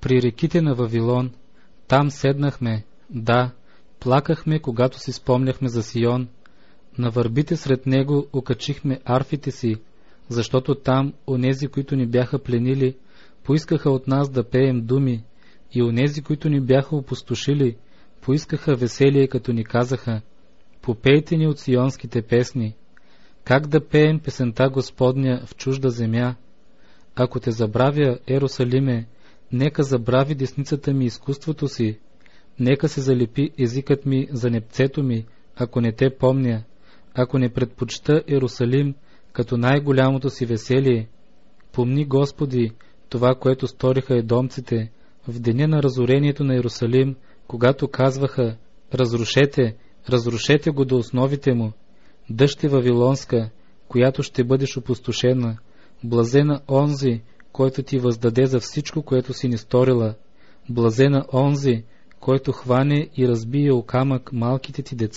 при реките на Вавилон, там седнахме, да, плакахме, когато си спомняхме за Сион, на върбите сред него окачихме арфите си, защото там онези, които ни бяха пленили, поискаха от нас да пеем думи, и онези, които ни бяха опустошили, поискаха веселие, като ни казаха, попейте ни от сионските песни, как да пеем песента Господня в чужда земя? Ако те забравя, Ерусалиме, нека забрави десницата ми изкуството си, нека се залепи езикът ми за непцето ми, ако не те помня, ако не предпочта Ерусалим като най-голямото си веселие. Помни, Господи, това, което сториха едомците, в деня на разорението на Иерусалим, когато казваха «Разрушете, разрушете го до основите му», дъще Вавилонска, която ще бъдеш опустошена, блазена онзи, който ти въздаде за всичко, което си ни сторила, блазена онзи, който хване и разбие о камък малките ти деца.